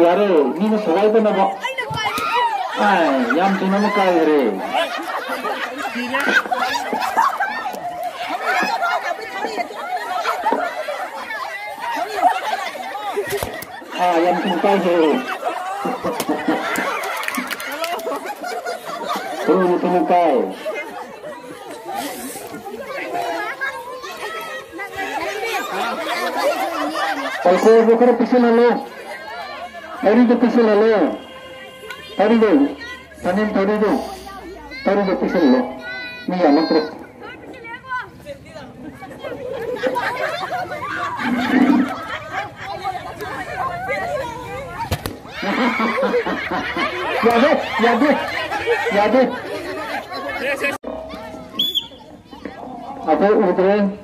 悪い、みんな騒いでなば。はい、やんちの向かいで。あ、やんち向かいで。これも向かい。Alcohol, vou para a piscina, não. tarigo pisil lalo, tarigo, tanim tarigo, tarigo pisil lalo, niya matros. Yabe, yabe, yabe. Apa udah?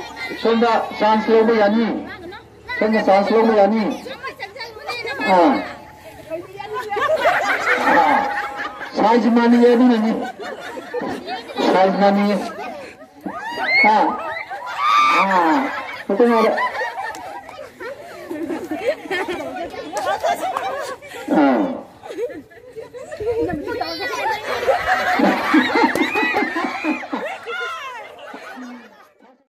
sunda sanslomu yani sunda sanslomu yani ha sajmani yani nani sajmani ha ha itu ada ha